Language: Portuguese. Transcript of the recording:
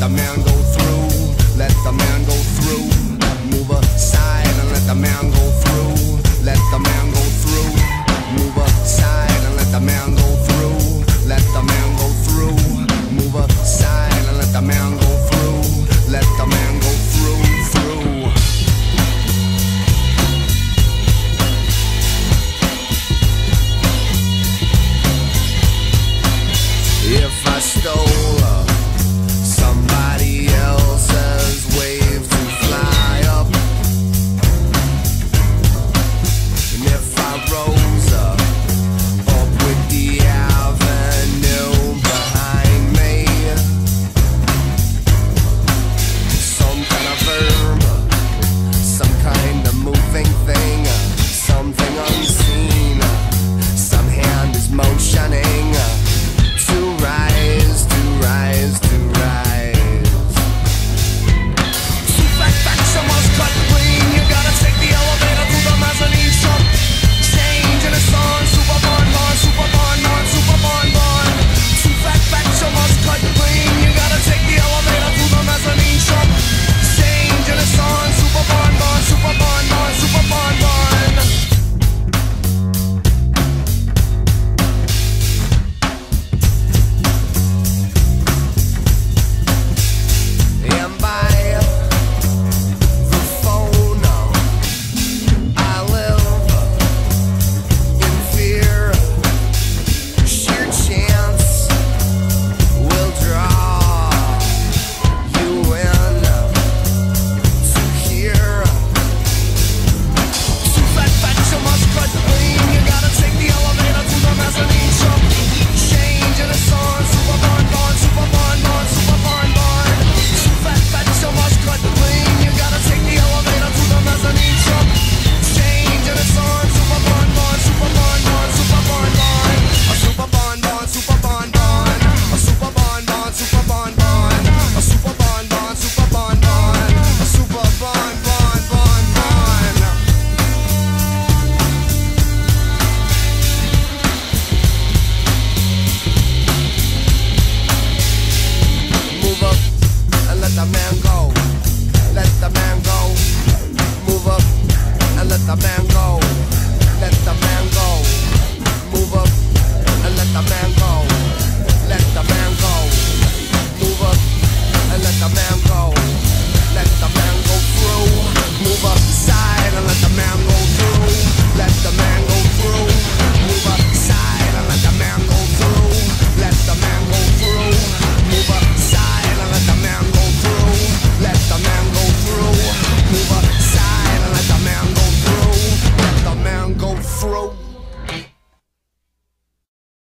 the man